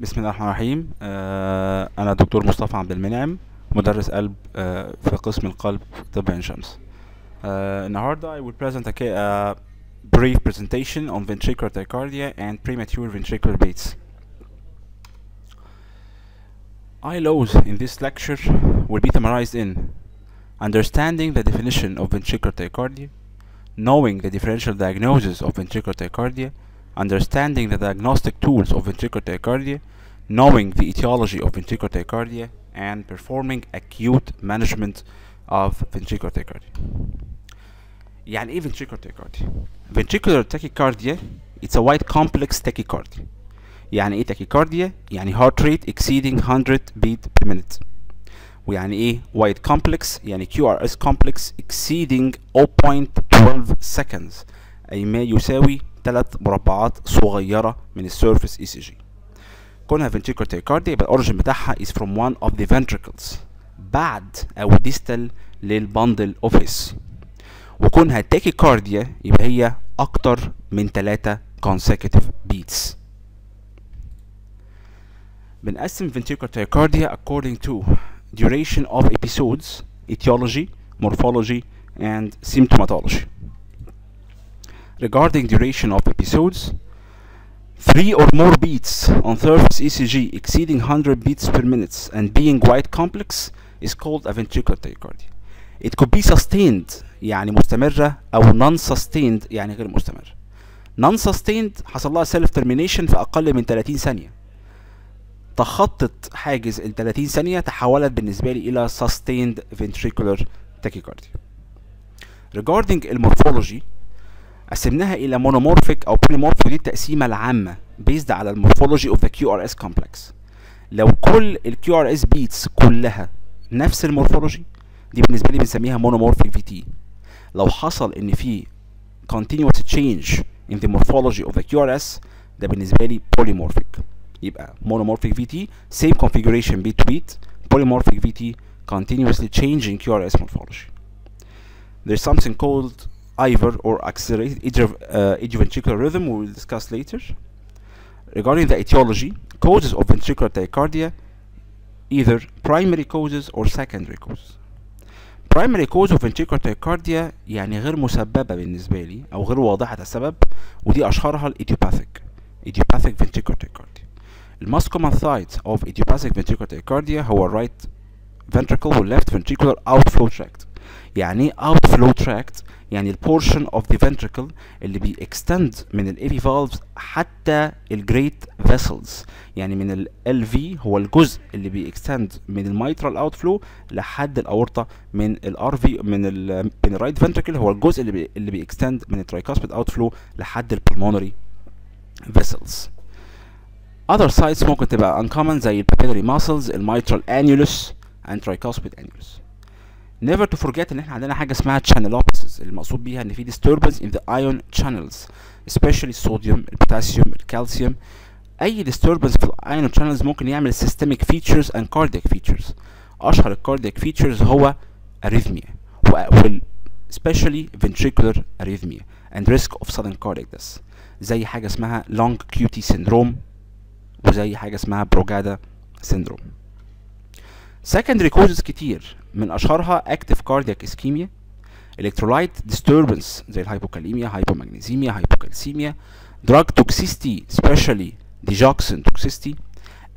بسم الله الرحمن الرحيم آه أنا دكتور مصطفى عبد المنعم مدرس قلب آه في قسم القلب في طب عين شمس آه النهاردة I will present a, ca- a brief presentation on ventricular tachycardia and premature ventricular beats ILOs in this lecture will be summarized in understanding the definition of ventricular tachycardia knowing the differential diagnosis of ventricular tachycardia understanding the diagnostic tools of ventricular tachycardia, knowing the etiology of ventricular tachycardia, and performing acute management of ventricular tachycardia. يعني ايه ventricular tachycardia؟ ventricular tachycardia it's a wide complex tachycardia. يعني ايه tachycardia؟ يعني heart rate exceeding 100 beat per minute. ويعني ايه wide complex؟ يعني QRS complex exceeding 0.12 seconds أي ما يساوي ثلاث مربعات صغيرة من ال surface ECG كونها ventricular tachycardia يبقى ال origin بتاعها is from one of the ventricles بعد أو distal لل bundle of His وكونها tachycardia يبقى هي أكتر من 3 consecutive beats بنقسم ventricular tachycardia according to duration of episodes etiology morphology and symptomatology regarding duration of episodes, three or more beats on surface ECG exceeding 100 beats per minute and being quite complex is called a ventricular tachycardia. It could be sustained يعني مستمرة أو non-sustained يعني غير مستمرة. Non-sustained حصل لها self termination في أقل من 30 ثانية. تخطت حاجز ال 30 ثانية تحولت بالنسبة لي إلى sustained ventricular tachycardia. Regarding ال morphology قسمناها إلى monomorphic أو polymorphic دي التقسيمة العامة based على ال morphology of the QRS complex لو كل ال QRS beats كلها نفس ال morphology دي بالنسبة لي بنسميها monomorphic VT لو حصل إن في continuous change in the morphology of the QRS ده بالنسبة لي polymorphic. يبقى monomorphic VT same configuration beat to beat polymorphic VT continuously changing QRS morphology. There's something called IVR or accelerated uh, ventricular rhythm we will discuss later. Regarding the etiology, causes of ventricular tachycardia, either primary causes or secondary causes. Primary cause of ventricular tachycardia يعني غير مسببة بالنسبة لي أو غير واضحة السبب ودي أشهرها الإيديوباثيك idiopathic ventricular tachycardia. The most common site of idiopathic ventricular tachycardia هو right ventricle وال left ventricular outflow tract. يعني إيه outflow tract يعني ال portion of the ventricle اللي بي extend من ال AV valves حتى ال great vessels يعني من ال LV هو الجزء اللي بي extend من ال mitral outflow لحد الأورطة من ال RV من ال من ال right ventricle هو الجزء اللي بي اللي بي extend من ال tricuspid outflow لحد ال pulmonary vessels. Other sites ممكن تبقى uncommon زي ال papillary muscles ال mitral annulus and tricuspid annulus. Never to forget ان إحنا عندنا حاجة اسمها channelopathies المقصود بيها ان في disturbance in the ion channels especially الصوديوم البوتاسيوم الكالسيوم اي disturbance في ال ion channels ممكن يعمل systemic features and cardiac features اشهر ال cardiac features هو arrhythmia وال especially ventricular arrhythmia and risk of sudden cardiac death زي حاجة اسمها long QT syndrome وزي حاجة اسمها بروجادا syndrome secondary causes كتير من اشهرها active cardiac ischemia electrolyte disturbance زي الهايبوكاليميا hypomagnesemia hypocalcemia drug toxicity especially digoxin toxicity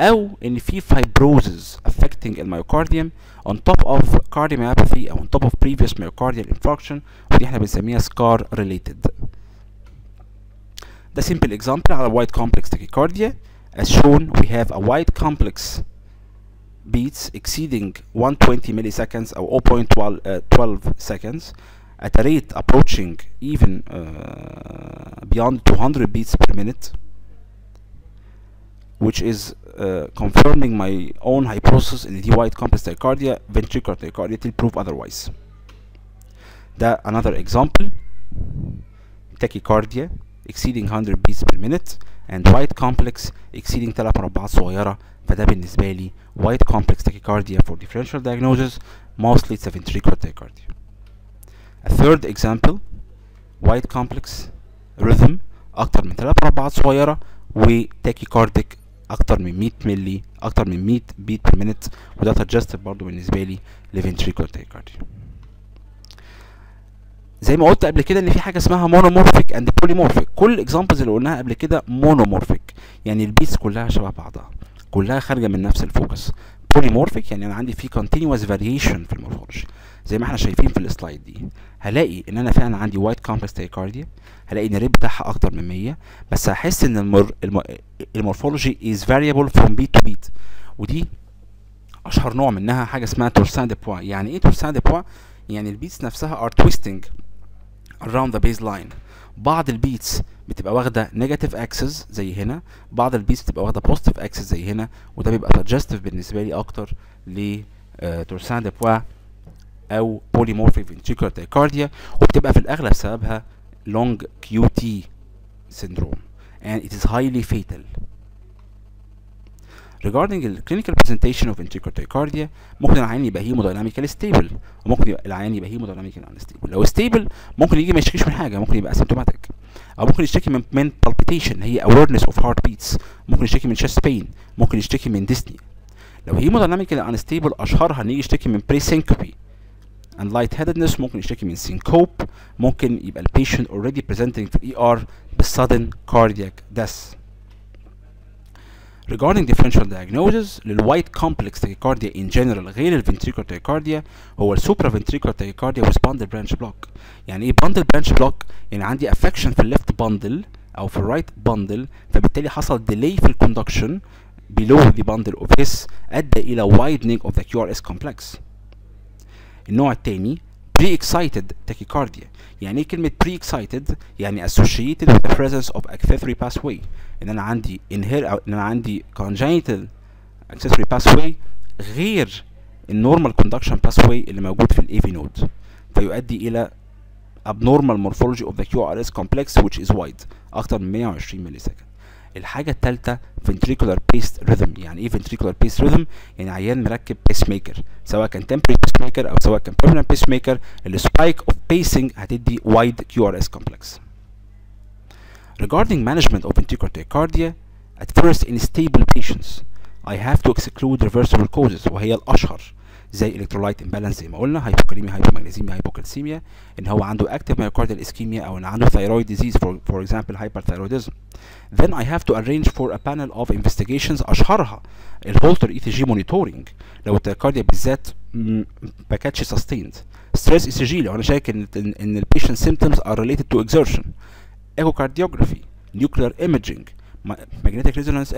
أو ان في fibrosis affecting الميوكارديوم on top of cardiomyopathy أو on top of previous myocardial infarction ودي إحنا بنسميها scar related ده simple example على wide complex tachycardia as shown we have a wide complex beats exceeding 120 milliseconds or 0.12 uh, 12 seconds at a rate approaching even uh, beyond 200 beats per minute which is uh, confirming my own hypothesis in the wide complex tachycardia ventricular tachycardia till prove otherwise. ده another example tachycardia exceeding 100 beats per minute and wide complex exceeding 3 مربعات صغيرة فده بالنسبة لي wide complex tachycardia for differential diagnosis mostly it's a ventricular tachycardia a third example wide complex rhythm اكتر من 3 مربعات صغيرة و tachycardic اكتر من 100 ملي اكتر من 100 بيت بير مينت وده سجستيف برضو بالنسبه لي لفنتريكولار تاكيكارديا زي ما قلت قبل كده إن في حاجة اسمها monomorphic and polymorphic كل ال examples اللي قلناها قبل كده monomorphic يعني ال beats كلها شبه بعضها. كلها خارجة من نفس ال focus. polymorphic يعني أنا عندي في continuous variation في ال morphology. زي ما إحنا شايفين في ال slide دي. هلاقي إن أنا فعلا عندي wide complex tachycardia هلاقي إن ال rate بتاعها أكتر من 100 بس هحس إن المر... الم... ال morphology is variable from beat to beat. ودي أشهر نوع منها حاجة اسمها torsades de pointes يعني إيه torsades de pointes يعني ال beats نفسها are twisting. Around the baseline. بعض ال beats بتبقى واخدة negative axis زي هنا بعض ال beats بتبقى واخدة positive axis زي هنا وده بيبقى سجستيف بالنسبة لي أكتر ل تورسان دي بوا أو polymorphic ventricular tachycardia وبتبقى في الأغلب سببها long QT syndrome. And it is highly fatal. Regarding the clinical presentation of ventricular tachycardia ممكن العيان يبقى hemodynamically stable وممكن يبقى العيان يبقى hemodynamically unstable لو stable ممكن يجي ما يشتكيش من حاجة ممكن يبقى asymptomatic أو ممكن يشتكي من من palpitation هي awareness of heart beats ممكن يشتكي من chest pain ممكن يشتكي من dyspnea لو hemodynamically unstable اشهرها ان يشتكي من presyncope and lightheadedness ممكن يشتكي من syncope ممكن يبقى البيشنت already presenting في الاي ار بالsudden cardiac death regarding differential diagnosis للوايت complex tachycardia in general غير الفنتريكولار tachycardia هو السوبرا ventricular tachycardia with bundle branch block يعني إيه bundle branch block يعني عندي affection في ال left bundle أو في ال right bundle فبالتالي حصل delay في ال conduction below the bundle of His ادى إلى widening of the QRS complex النوع الثاني pre-excited tachycardia يعني إيه كلمة pre-excited يعني associated with the presence of accessory pathway ان أنا عندي inher أو ان أنا عندي congenital accessory pathway غير ال normal conduction pathway اللي موجود في ال AV node فيؤدي إلى abnormal morphology of the QRS complex which is wide أكتر من 120 ملي سكند الحاجة التالتة ventricular paced rhythm يعني إيه ventricular paced rhythm يعني عيان مركب pace maker سواء كان temporary pace maker أو سواء كان permanent pace maker ال spike of pacing هتدي wide QRS complex regarding management of ventricular tachycardia at first in stable patients I have to exclude reversible causes وهي الأشهر زي electrolyte imbalance زي ما قلنا hypokalemia hypomagnesemia hypocalcemia ان هو عنده active myocardial ischemia أو ان عنده disease for, for example hyperthyroidism then I have to arrange for a panel of investigations اشهرها الهولتر اي جي monitoring لو التاكارديا بالذات ما كانتش sustained stress اي جي لو أنا شايك ان ان البيشنت symptoms are related to exertion echocardiography nuclear imaging magnetic resonance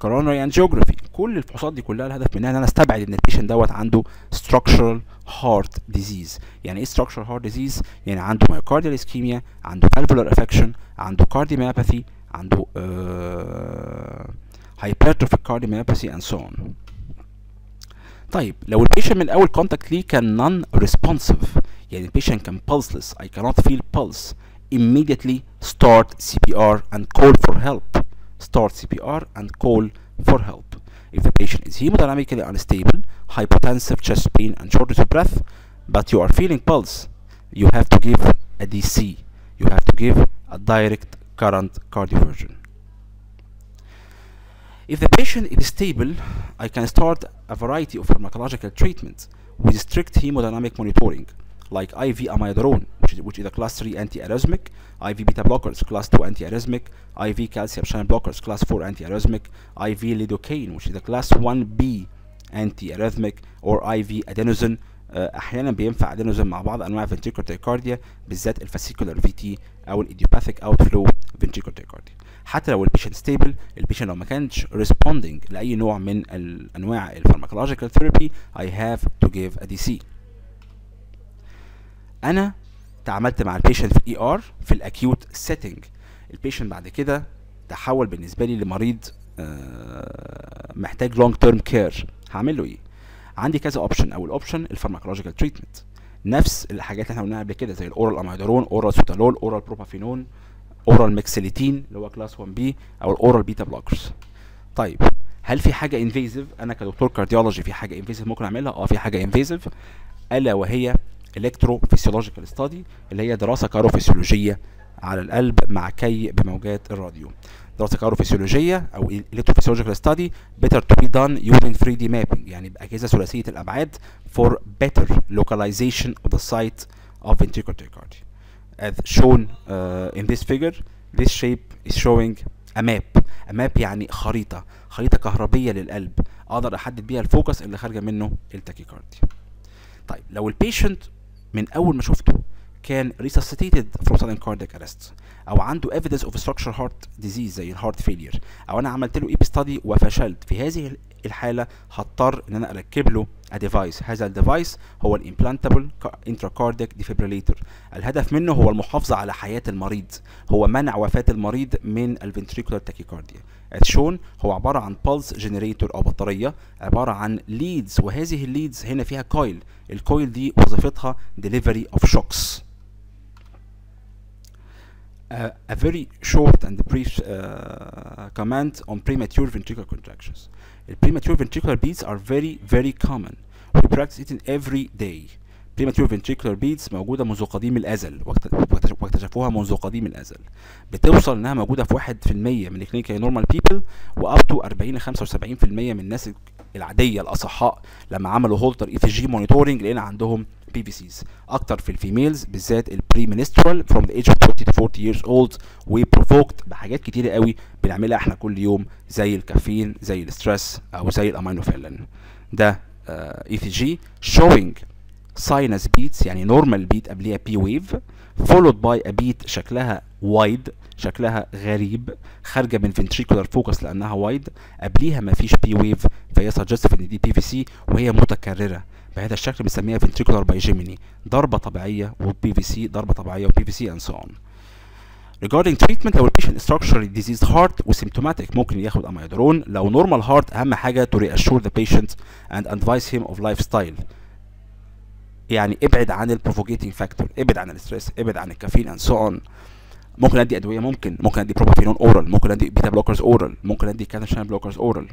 imaging coronary angiography كل الفحوصات دي كلها الهدف منها ان أنا استبعد ان البيشنت دوت عنده structural heart disease يعني إيه structural heart disease يعني عنده myocardial ischemia عنده valvular affection عنده cardiomyopathy عنده uh, hypertrophic cardiomyopathy and so on طيب لو البيشنت من اول كونتاكت ليه كان non responsive يعني البيشنت كان pulseless I cannot feel pulse immediately start CPR and call for help start CPR and call for help. If the patient is hemodynamically unstable, hypotensive, chest pain, and shortness of breath, but you are feeling pulse, you have to give a DC. You have to give a direct current cardioversion. If the patient is stable, I can start a variety of pharmacological treatments with strict hemodynamic monitoring, like IV amiodarone, which which is a class 3 antiarrhythmic, IV beta blockers, class 2 antiarrhythmic, IV calcium channel blockers, class 4 antiarrhythmic, IV lidocaine, which is a class 1B antiarrhythmic, or IV adenosine. أحيانا بينفع ادينوزين مع بعض انواع ventricular tachycardia بالذات ال fascicular VT أو ال idiopathic outflow ventricular tachycardia حتى لو ال patient stable ال patient لو ما كانش responding لاي نوع من انواع ال pharmacological therapy I have to give a DC أنا تعاملت مع ال patient في ال ER في ال acute setting ال patient بعد كده تحول بالنسبة لي لمريض محتاج long term care هعمل له إيه؟ عندي كذا option أول option ال pharmacological treatment نفس الحاجات اللي إحنا قلناها قبل كده زي ال oral amiodarone oral sotalol oral propafenone oral mexiletine اللي هو class 1B أو ال oral beta blockers طيب هل في حاجة invasive أنا كدكتور cardiology في حاجة invasive ممكن أعملها؟ آه في حاجة invasive ألا وهي electrophysiological study اللي هي دراسة كهروفيسيولوجية على القلب مع كي بموجات الراديو. دراسة كهروفيسيولوجيه أو electrophysiological study better to be done using 3D mapping يعني بأجهزة ثلاثية الأبعاد for better localization of the site of ventricular tachycardia. As shown uh, in this figure this shape is showing a map. A map يعني خريطة خريطة كهربية للقلب. أقدر أحدد بيها ال focus اللي خارجة منه ال tachycardia. طيب لو ال patient من اول ما شفته كان resuscitated from sudden cardiac arrest أو عنده evidence of structural heart disease زي ال heart failure. أو أنا عملت له EP study وفشلت. في هذه الحالة هضطر إن أنا أركب له device هذا ال device هو ال implantable intracardiac defibrillator. الهدف منه هو المحافظة على حياة المريض. هو منع وفاة المريض من ال ventricular tachycardia shown هو عبارة عن pulse generator أو بطارية عبارة عن ليدز وهذه الليدز هنا فيها كويل الكويل دي وظيفتها delivery of shocks. Uh, a very short and brief uh, comment on premature ventricular contractions. The premature ventricular beats are very very common. We practice it in every day. premature ventricular beats موجودة منذ قديم الأزل واكتشفوها منذ قديم الأزل بتوصل إنها موجودة في 1% من ال clinical normal people و up to 40 ل 75% من الناس العادية الأصحاء لما عملوا Holter ECG monitoring لقينا عندهم PVCs أكتر في ال females بالذات ال premenstrual from the age of 20 to 40 years old و provoked بحاجات كتيرة قوي بنعملها إحنا كل يوم زي الكافيين زي ال stress أو زي الأمينوفيلين. ده ECG showing sinus beats يعني normal beat قبليها P wave followed by a beat شكلها wide شكلها غريب خارجة من ventricular focus لأنها wide قبليها مفيش P wave فهي suggestive إن دي PVC وهي متكررة. بهذا الشكل بنسميها ventricular bigeminy ضربة طبيعية و PVC ضربة طبيعية و PVC and so on. Regarding treatment لو ال patient structurally diseased heart و symptomatic ممكن ياخد اميدرون لو normal heart أهم حاجة to reassure the patient and advise him of lifestyle. يعني ابعد عن ال provocating factor ابعد عن ال stress ابعد عن الكافيين and so on ممكن أدي أدوية ممكن ممكن أدي propafenone oral ممكن أدي beta blockers oral ممكن أدي calcium channel blockers oral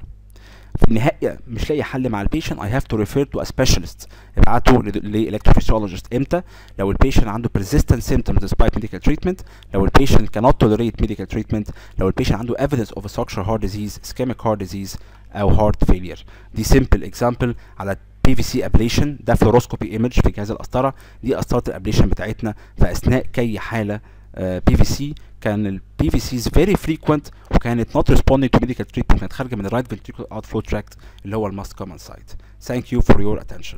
في النهايه مش لاقي حل مع ال patient I have to refer to a specialist ابعته ل electrophysiologist إمتى؟ لو ال patient عنده persistent symptoms despite medical treatment. لو ال patient cannot tolerate medical treatment. لو ال patient عنده evidence of a structural heart disease ischemic heart disease أو heart failure. دي simple example على PVC ablation ده fluoroscopy image في جهاز القسطرة. دي قسطرة ال ablation بتاعتنا. في اثناء كي حالة PVC كان ال PVCs very frequent وكانت not responding to medical treatment كانت خارجه من ال right ventricle outflow tract اللي هو ال most common site thank you for your attention